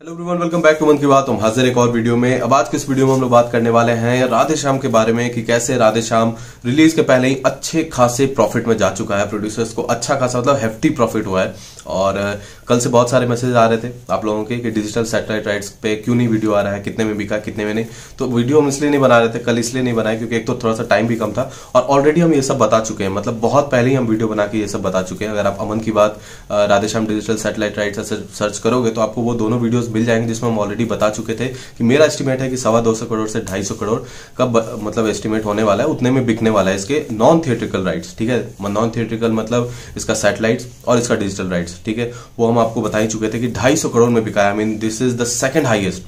Hello everyone welcome back to मन की बात हम हाजिर एक और वीडियो में। अब आज किस वीडियो में हम लोग बात करने वाले हैं राधे श्याम के बारे में कि कैसे राधे श्याम रिलीज़ के पहले ही अच्छे खासे प्रॉफिट में जा चुका है। प्रोड्यूसर्स को अच्छा खासा मतलब हेफ्टी प्रॉफिट हुआ है। और कल से बहुत सारे मैसेज आ रहे थे आप लोगों के कि डिजिटल सेटेलाइट राइट्स पे क्यों नहीं वीडियो आ रहा है, कितने में बिका, कितने में नहीं। तो वीडियो हम इसलिए नहीं बना रहे थे, कल इसलिए नहीं बनाए क्योंकि एक तो थोड़ा सा टाइम भी कम था और ऑलरेडी हम ये सब बता चुके हैं। मतलब बहुत पहले ही हम वीडियो बना के ये सब बता चुके हैं। अगर आप अमन की बात राधेश्याम डिजिटल सैटेलाइट राइट से सर्च करोगे तो आपको वो दोनों वीडियोज़ मिल जाएँगे जिसमें हम ऑलरेडी बता चुके थे कि मेरा एस्टिमेट है कि सवा दो सौ करोड़ से ढाई सौ करोड़ का मतलब एस्टिमेट होने वाला है, उतने में बिकने वाला है इसके नॉन थिएट्रिकल राइट्स ठीक है? नॉन थिएट्रिकल मतलब इसका सैटेलाइट और इसका डिजिटल राइट्स ठीक है? वो हम आपको बता ही चुके थे कि ढाई सौ करोड़ में बिका I mean this is the second highest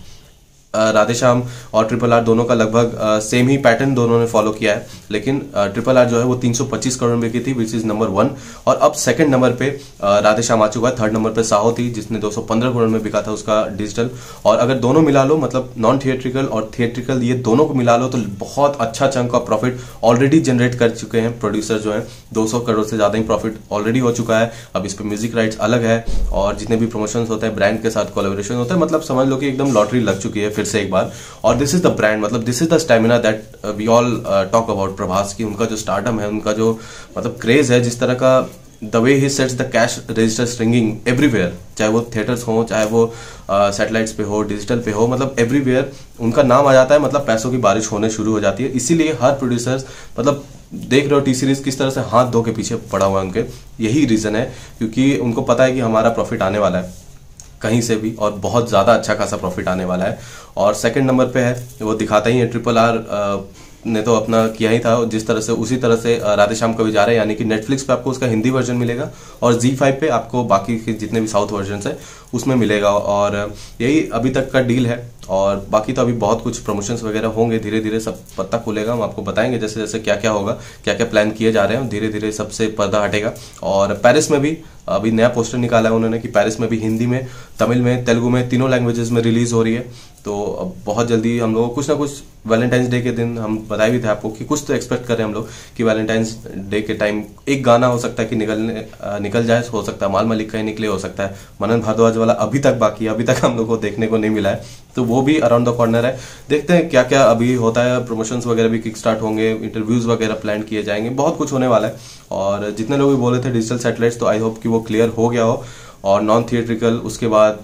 Radhe Shyam और ट्रिपल आर दोनों का लगभग सेम ही पैटर्न दोनों ने फॉलो किया है। लेकिन ट्रिपल आर जो है वो 325 करोड़ में की थी विच इज़ नंबर वन और अब सेकंड नंबर पे राधेश्याम आ चुका है थर्ड नंबर पे साहो थी, जिसने 215 करोड़ में बिका था उसका डिजिटल और अगर दोनों मिला लो मतलब नॉन थिएट्रिकल और थिएट्रिकल ये दोनों को मिला लो तो बहुत अच्छा chunk of profit already generate कर चुके हैं प्रोड्यूसर जो है. दो सौ करोड़ से ज़्यादा ही प्रॉफिट ऑलरेडी हो चुका है. अब इस पर म्यूज़िक राइट्स अलग है और जितने भी प्रमोशन होते हैं ब्रांड के साथ कोलेबोरेशन होता है मतलब समझ लो कि एकदम लॉटरी लग चुकी है फिर से एक बार. और दिस इज़ द ब्रांड मतलब this is the stamina that we all talk about Prabhas की उनका जो स्टार्टअप है उनका जो मतलब क्रेज है जिस तरह का the way he sets the cash register stringing everywhere चाहे वो थिएटर्स हो चाहे वो सैटेलाइट्स uh, पे हो डिजिटल पे हो मतलब एवरीवेयर उनका नाम आ जाता है मतलब पैसों की बारिश होने शुरू हो जाती है। इसीलिए हर प्रोड्यूसर्स मतलब देख रहे हो टी सीरीज़ किस तरह से हाथ धो के पीछे पड़ा हुआ है उनके। यही रीजन है क्योंकि उनको पता है कि हमारा प्रॉफिट आने वाला है कहीं से भी और बहुत ज़्यादा अच्छा खासा प्रॉफिट आने वाला है। और सेकंड नंबर पे है वो दिखाता ही है ट्रिपल आर ने तो अपना किया ही था जिस तरह से, उसी तरह से राधे श्याम कभी जा रहे हैं, यानी कि नेटफ्लिक्स पे आपको उसका हिंदी वर्जन मिलेगा और जी फाइव पे आपको बाकी के जितने भी साउथ वर्जन है, उसमें मिलेगा और यही अभी तक का डील है और बाकी तो अभी बहुत कुछ प्रमोशंस वगैरह होंगे धीरे धीरे सब पत्ता खुलेगा, हम आपको बताएँगे जैसे जैसे क्या क्या होगा क्या क्या प्लान किए जा रहे हैं धीरे धीरे सबसे पर्दा हटेगा और पेरिस में भी अभी नया पोस्टर निकाला है उन्होंने कि पेरिस में भी, हिंदी में, तमिल में, तेलुगु में, तीनों लैंग्वेजेस में रिलीज़ हो रही है। तो अब बहुत जल्दी हम लोग कुछ ना कुछ वैलेंटाइंस डे के दिन हम बताए भी थे आपको कि कुछ तो एक्सपेक्ट कर रहे हैं हम लोग कि वैलेंटाइंस डे के टाइम एक गाना हो सकता है कि निकलने निकल जाए, हो सकता है, माल मलिक का ही निकले, हो सकता है। मनन भारद्वाज वाला अभी तक बाकी है, अभी तक हम लोग को देखने को नहीं मिला है। तो वो भी अराउंड द कॉर्नर है। देखते हैं क्या क्या अभी होता है। प्रमोशंस वगैरह भी किक स्टार्ट होंगे। इंटरव्यूज़ वगैरह प्लान किए जाएँगे। बहुत कुछ होने वाला है। और जितने लोग भी बोले थे डिजिटल सेटेलाइट तो आई होप कि वो क्लियर हो गया हो। और नॉन थिएट्रिकल उसके बाद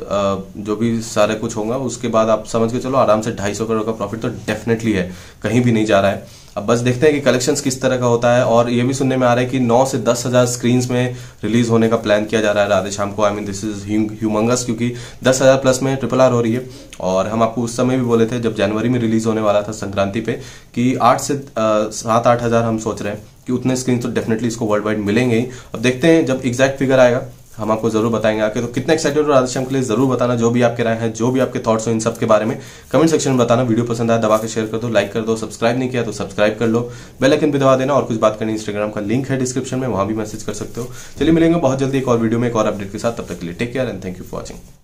जो भी सारे कुछ होगा, उसके बाद आप समझ के चलो, आराम से ढाई सौ करोड़ का प्रॉफिट तो डेफिनेटली है, कहीं भी नहीं जा रहा है। अब बस देखते हैं कि कलेक्शंस किस तरह का होता है, और ये भी सुनने में आ रहा है कि 9 से दस हज़ार स्क्रीन में रिलीज़ होने का प्लान किया जा रहा है राधे शाम को। I mean this is humongous क्योंकि दस हज़ार प्लस में ट्रिपल आर हो रही है। और हम आपको उस समय भी बोले थे, जब जनवरी में रिलीज़ होने वाला था संक्रांति पे, कि आठ से सात आठ हज़ार हम सोच रहे हैं कि उतने स्क्रीन तो डेफिनेटली इसको वर्ल्ड वाइड मिलेंगे ही। अब देखते हैं जब एग्जैक्ट फिगर आएगा हम आपको ज़रूर बताएँगे आके तो कितने एक्साइटेड हो राधेश्याम के लिए ज़रूर बताना, जो भी आपके राय है, जो भी आपके थॉट्स हो इन सब के बारे में। कमेंट सेक्शन में बताना वीडियो पसंद आया दबा के शेयर कर दो लाइक कर दो सब्सक्राइब नहीं किया तो सब्सक्राइब कर लो। बेल आइकन भी दबा देना और कुछ बात करनी इंस्टाग्राम का लिंक है डिस्क्रिप्शन में, वहाँ भी मैसेज कर सकते हो। चलिए मिलेंगे बहुत जल्दी एक और वीडियो में, एक और अपडेट के साथ। तब तक के लिए take care and thank you for watching